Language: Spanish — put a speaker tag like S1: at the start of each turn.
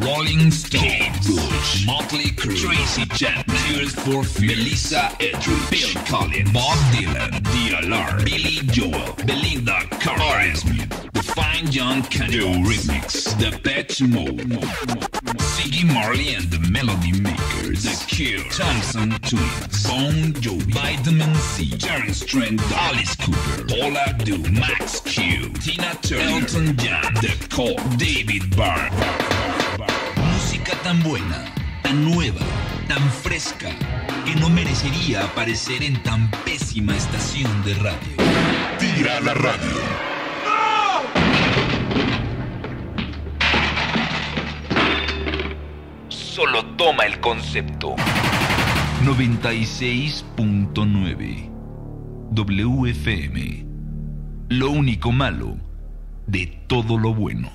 S1: Rolling Stones, Bush, Motley Crue, Tracy Chapman, Tears for Fears, Melissa Etheridge, Bill Collins, Bob Dylan, The Alarm, Billy Joel, Belinda Smith, The Fine Young Remix, The Pet Mode, Siggy Marley and the Melody Makers, The Cure, Thompson Twins, Bon Jovi, Vitamin C, Terence Trent, Alice Cooper, Paula Abdul, Max Q, Tina Turner, Elton John, The Call, David Barr. Música tan buena, tan nueva, tan fresca, que no merecería aparecer en tan pésima estación de radio.
S2: Tira la radio.
S1: Solo toma el concepto. 96.9 WFM. Lo único malo de todo lo bueno.